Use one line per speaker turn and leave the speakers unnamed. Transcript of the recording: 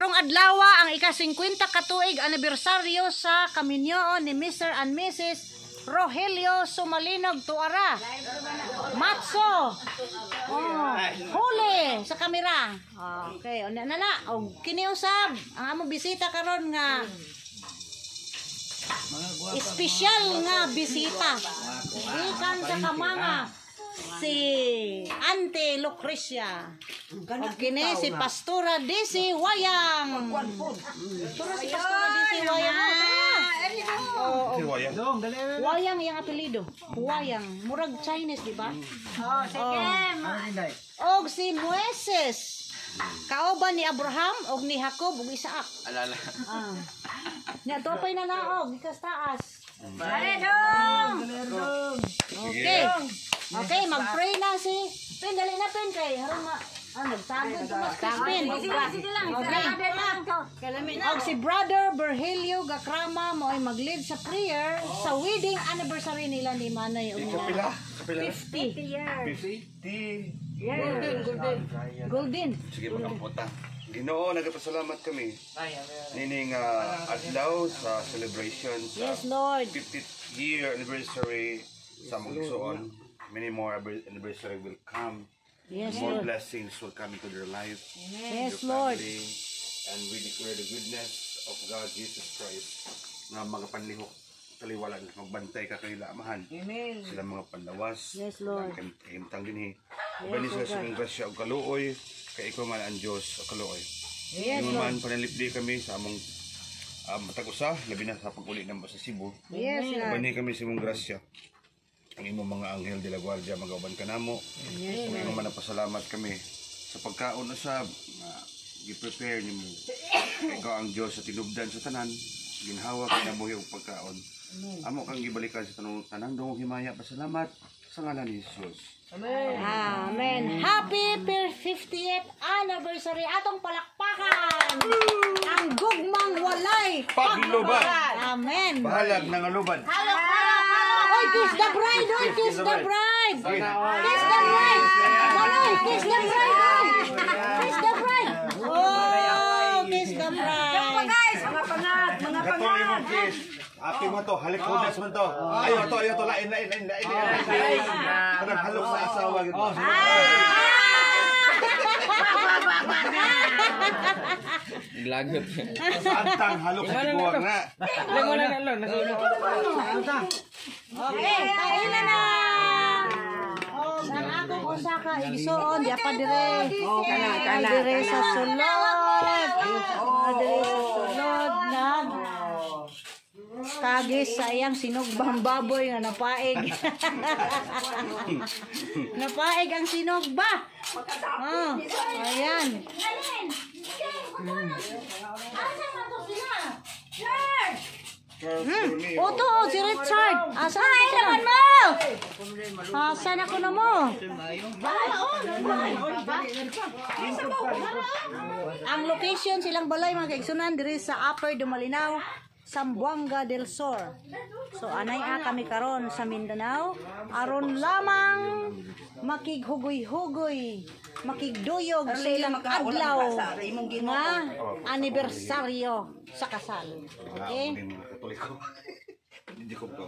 Karong adlaw ang ika-50 katuig anibersaryo sa kaminyoon ni Mr. and Mrs. Rogelio Sumalinog Tuara. Matso. Oh, huli sa kamera. Okay, unya na na. Og kini usab ang among bisita karon nga espesyal nga bisita. Gikan sa kamanga si Ante Lucrecia. Og kini si Pastora Desi Wayang. Si Pastora Desi Wayang. Oh. Wayang yung apelido. Wayang. Murag Chinese, di ba? Oh, sige. Og si Moises. Kauban ni Abraham og ni Jacob og Isaac.
Alala.
Ah. Nya topay na naog ikas taas. Okay. Okay, mag-pray na si Pin dali na Pin kay harong ma Ah, nagsagod ko mas Pin. Okay. Og si Brother Berhelio Gakrama mo ay mag-lead sa prayer sa wedding anniversary nila ni Manay og
Kapila.
nila.
Kapila.
50.
50.
Golden, golden. Golden.
Sige, pagkaputa. Ginoo, nagpasalamat kami. Nining uh, adlaw sa celebration sa
Yes, Lord.
50th year anniversary sa Magsuon. Many more anniversary will come.
Yes,
more
Lord.
blessings will come into their life.
Yes,
your
Lord.
family, And we declare the goodness of God Jesus Christ nga mga panlihok kaliwalan magbantay ka kay lamahan
Amen.
sila mga panlawas
Yes, Lord.
kahimtang din eh Ubani sa sa grasya o kaluoy kay ikaw man ang Diyos o kaluoy
Yes,
Yung man panalipdi kami sa among um, matag-usa labi na sa pag-uli ng sa Cebu
Yes, Lord.
Ubani kami sa imong grasya ang imong mga anghel de la guardia magauban ka namo.
Yes,
kung imong man napasalamat kami sa pagkaon usab nga gi-prepare nimo. Ikaw ang Dios sa tinubdan sa tanan. Ginhawa kay nabuhi og pagkaon. Amo kang gibalikan sa tanong tanan dong himaya. Pasalamat sa ngalan ni Jesus.
Amen. Happy per 50th anniversary. Atong palakpakan. Ang gugmang walay
Pagluban.
Amen.
bahalag ng aluban
Halo, halo, halo. Oy, kiss the bride. Oy, kiss the bride. Kiss the bride. Manoy, kiss the bride. oy. Kiss the bride. Oh, kiss the bride.
Mga pangat, mga
kiss Ate mo to, halik hudas mo to. Ayaw to, ayaw to, lain, lain, lain, lain, lain. Parang halok sa asawa. Gitu.
Lagot.
Antang halok sa tibuwag na.
Lemo na lang, nasulog.
Okay, kailan na. Oh, ang akong usa ka igsuon di pa dire. Oh, kana kana. Dire sa sulod. Oh, dire sa sulod na. Kagis sayang sinugbang baboy nga napaig. napaig ang sinugba. Oh, ayan. Hmm. Oto, oh, si Richard. Asa Ay, naman mo! Asa na ko na mo? Ang location silang balay mga kaigsunan diri sa Upper Dumalinaw, Sambuanga del Sur. So anay a kami karon sa Mindanao aron lamang makighugoy-hugoy, makigduyog sa ilang adlaw nga anibersaryo sa kasal. Okay?
Hindi ko pa.